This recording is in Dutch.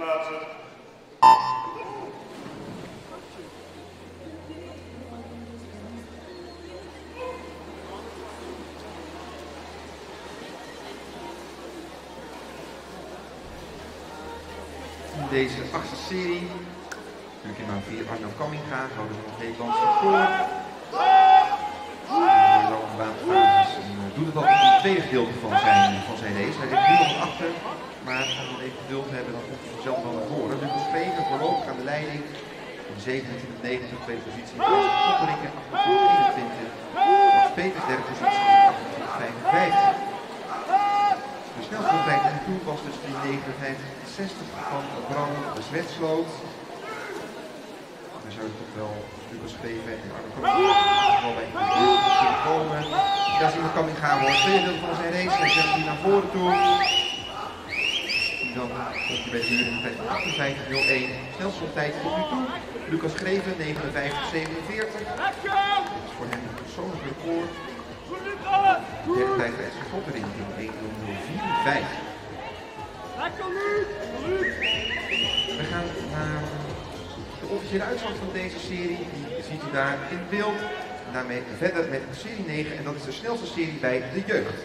plaatsen. Deze achtste serie, natuurlijk in baan 4 Arno Kamminga, houden we nog baanfases en, eh, doet het al in het tweede gedeelte van zijn, van zijn race. Maar als we even geduld hebben, dan komt hij vanzelf wel naar voren. Lucas Peter voorlopig aan de leiding. In de 27, 29 tweede positie. Klaas Kopperingen 28, 21. Max Peters derde positie 28, 55. De snelste in de was dus die 59-60 van Bram Zwetsloot. Dan zou je toch wel Lucas Greven en Arno bij komen. Daar zien we het tweede deel van zijn race. Hij zet hij naar voren toe. Dan komt hij bij de in 58-01. Snelste tijd tot nu toe. Lucas Greven 59-47. Dat is voor hem een persoonlijk record. De derde tijd bij Esther Pottering in 1.04.5. We gaan naar de officiële uitslag van deze serie. Die ziet u daar in beeld. Daarmee verder met serie 9 en dat is de snelste serie bij de jeugd.